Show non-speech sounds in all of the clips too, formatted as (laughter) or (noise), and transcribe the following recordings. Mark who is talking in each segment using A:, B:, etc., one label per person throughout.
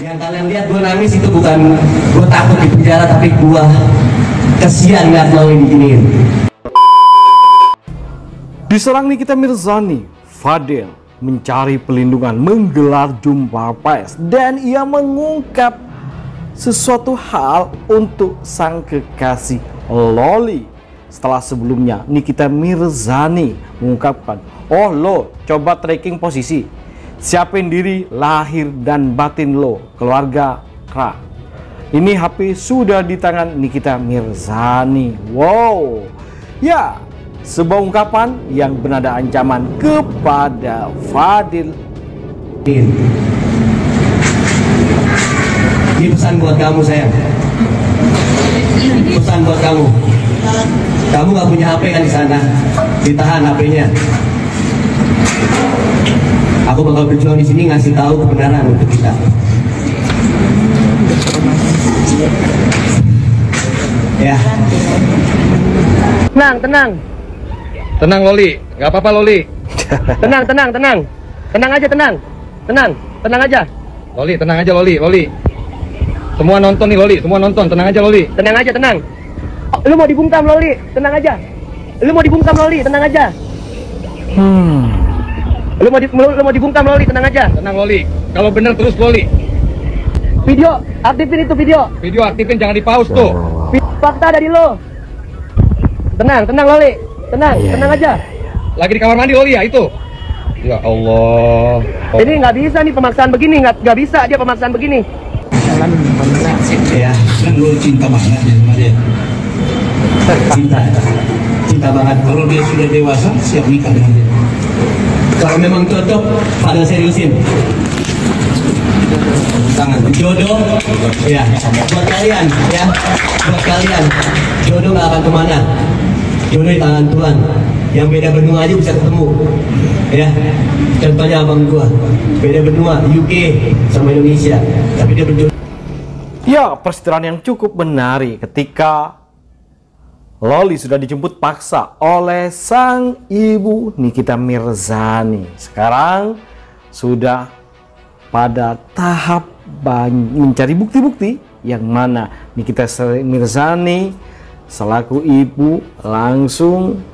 A: Yang kalian lihat gue nangis itu bukan gue takut di penjara tapi gue kesian lo ini gini.
B: Diserang Nikita Mirzani, Fadil mencari pelindungan, menggelar jumpa pers, dan ia mengungkap sesuatu hal untuk sang kekasih Loli. Setelah sebelumnya Nikita Mirzani mengungkapkan, oh lo coba tracking posisi, siapin diri lahir dan batin lo, keluarga Kra. Ini HP sudah di tangan Nikita Mirzani. Wow, ya sebuah ungkapan yang bernada ancaman kepada Fadil.
A: Ini pesan buat kamu sayang. Pesan buat kamu. Kamu nggak punya HP kan di sana? Ditahan HP-nya. Aku bakal berjuang di sini ngasih tahu kebenaran untuk kita. Ya,
C: Tenang, tenang.
D: Tenang Loli, nggak apa-apa Loli.
C: Tenang, tenang, tenang. Tenang aja, tenang. Tenang, tenang aja.
D: Loli, tenang aja Loli, Loli. Semua nonton nih Loli, semua nonton, tenang aja Loli.
C: Tenang aja, tenang. Oh, lu mau dibungkam, Loli. Tenang aja. Lu mau dibungkam, Loli. Tenang aja.
B: Hmm.
C: Lu mau di, lu, lu mau dibungkam, Loli. Tenang aja.
D: Tenang Loli. Kalau bener terus Loli.
C: Video, aktifin itu video.
D: Video aktifin jangan di pause tuh.
C: Fakta dari lo. Tenang, tenang, Loli. Tenang,
B: Iya,
C: tenang aja.
D: Lagi di kamar mandi Loli ya itu. Ya Allah. Oh,
C: Ini nggak bisa nih pemaksaan begini, nggak nggak bisa dia pemaksaan begini.
A: ya.
E: kan lo cinta banget ya sama dia
A: Cinta, cinta banget.
E: kalau dia sudah dewasa siap nikah dengan dia
A: Kalau memang cocok, pada seriusin.
E: tangan
A: Jodoh, ya. Buat kalian, ya. Buat kalian, jodoh nggak akan ke mana. Jodoh di tangan Tuhan. Yang beda benua aja bisa ketemu. Ya. Contohnya abang gua, beda benua UK sama Indonesia, tapi dia berjodoh.
B: Ya, peristiwa yang cukup menarik ketika Loli sudah dijemput paksa oleh sang ibu Nikita Mirzani. Sekarang sudah pada tahap mencari bukti-bukti yang mana Nikita Mirzani selaku ibu langsung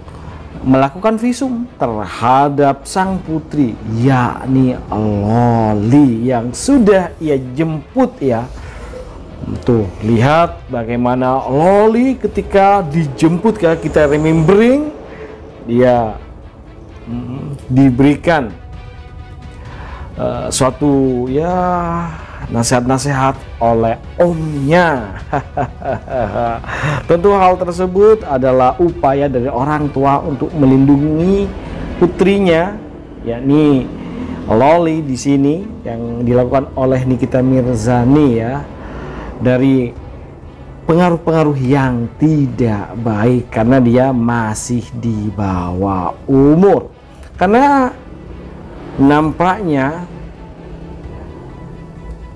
B: melakukan visum terhadap sang putri yakni Loli yang sudah ia jemput ya Tuh, lihat bagaimana Loli ketika dijemput ke kita remembering dia mm, diberikan eh, suatu ya nasihat-nasihat oleh omnya. (laughs) Tentu hal tersebut adalah upaya dari orang tua untuk melindungi putrinya yakni Loli di sini yang dilakukan oleh Nikita Mirzani ya dari pengaruh-pengaruh yang tidak baik karena dia masih di bawah umur. Karena nampaknya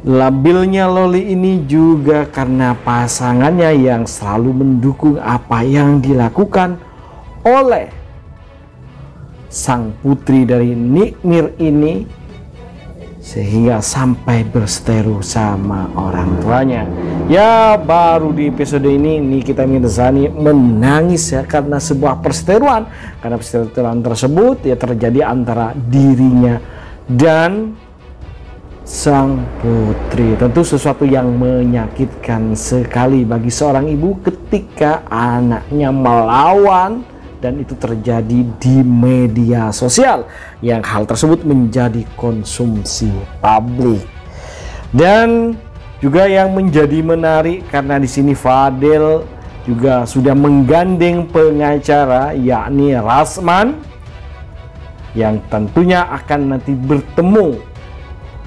B: labilnya Loli ini juga karena pasangannya yang selalu mendukung apa yang dilakukan oleh sang putri dari Nikmir ini sehingga sampai berseteru sama orang tuanya. Ya baru di episode ini Nikita Mirzani menangis ya karena sebuah perseteruan. Karena perseteruan tersebut ya terjadi antara dirinya dan sang putri. Tentu sesuatu yang menyakitkan sekali bagi seorang ibu ketika anaknya melawan dan itu terjadi di media sosial yang hal tersebut menjadi konsumsi publik. Dan juga yang menjadi menarik karena di sini Fadel juga sudah menggandeng pengacara yakni Rasman yang tentunya akan nanti bertemu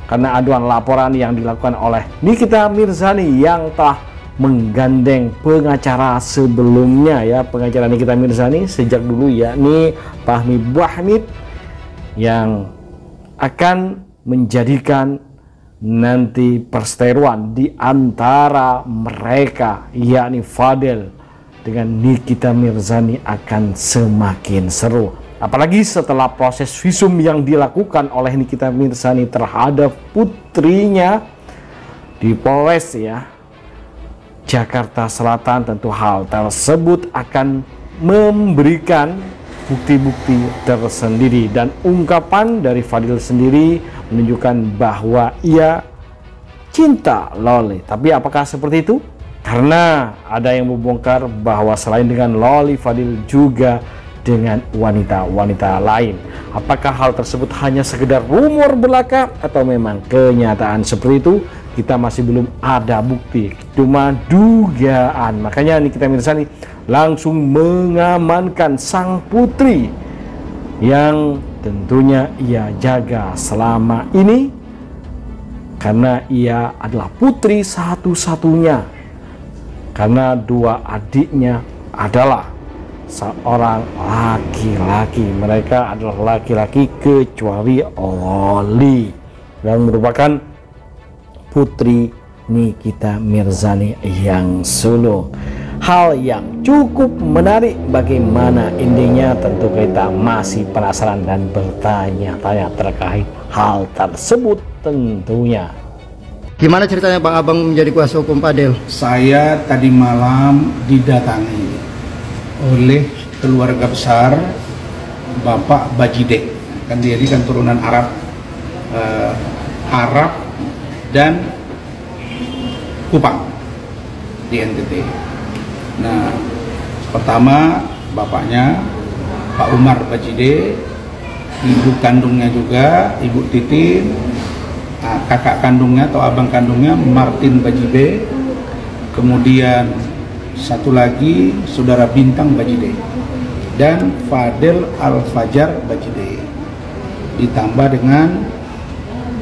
B: karena aduan laporan yang dilakukan oleh Nikita Mirzani yang telah menggandeng pengacara sebelumnya ya. Pengacara Nikita Mirzani sejak dulu yakni Fahmi Buahmid yang akan menjadikan nanti perseteruan di antara mereka yakni Fadel dengan Nikita Mirzani akan semakin seru. Apalagi setelah proses visum yang dilakukan oleh Nikita Mirzani terhadap putrinya di Polres ya Jakarta Selatan tentu hal tersebut akan memberikan bukti-bukti tersendiri dan ungkapan dari Fadil sendiri menunjukkan bahwa ia cinta Loli. Tapi apakah seperti itu? Karena ada yang membongkar bahwa selain dengan Loli Fadil juga dengan wanita-wanita lain. Apakah hal tersebut hanya sekedar rumor belaka atau memang kenyataan seperti itu? Kita masih belum ada bukti, cuma dugaan. Makanya ini kita mirsa nih langsung mengamankan sang putri yang tentunya ia jaga selama ini karena ia adalah putri satu-satunya karena dua adiknya adalah seorang laki-laki. Mereka adalah laki-laki kecuali Oli yang merupakan putri Nikita Mirzani yang sulung hal yang cukup menarik bagaimana endingnya tentu kita masih penasaran dan bertanya-tanya terkait hal tersebut tentunya.
F: Gimana ceritanya Bang Abang menjadi kuasa hukum Padel?
E: Saya tadi malam didatangi oleh keluarga besar Bapak Bajide. Kan dia ini kan turunan Arab, eh, Arab dan Kupang di NTT. Nah, pertama bapaknya Pak Umar Bajide, ibu kandungnya juga Ibu Titin, ah, kakak kandungnya atau abang kandungnya Martin Bajibe, kemudian satu lagi saudara Bintang Bajide. Dan Fadel Al Fajar Bajide. Ditambah dengan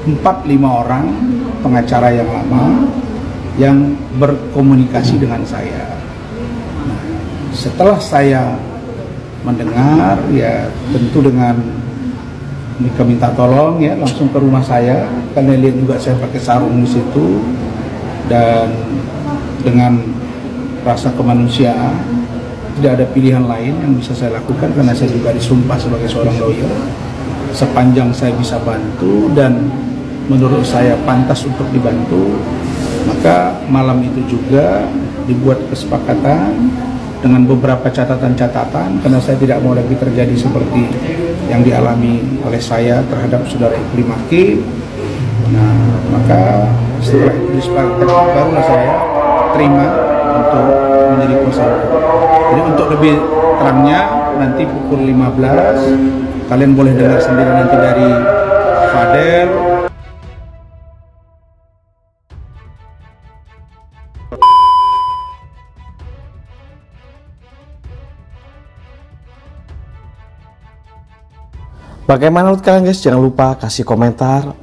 E: 4-5 orang pengacara yang lama yang berkomunikasi dengan saya. Nah, setelah saya mendengar ya tentu dengan Mika minta tolong ya langsung ke rumah saya. Karena lihat juga saya pakai sarung di situ. Dan dengan rasa kemanusiaan tidak ada pilihan lain yang bisa saya lakukan karena saya juga disumpah sebagai seorang lawyer. Sepanjang saya bisa bantu dan menurut saya pantas untuk dibantu maka malam itu juga dibuat kesepakatan dengan beberapa catatan-catatan karena saya tidak mau lagi terjadi seperti yang dialami oleh saya terhadap saudara Iklim Hakim nah maka setelah itu disepakati barulah saya terima menjadi hukum. jadi untuk lebih terangnya nanti pukul 15 kalian boleh dengar sendiri nanti dari Fadel
B: Bagaimana menurut kalian guys? Jangan lupa kasih komentar,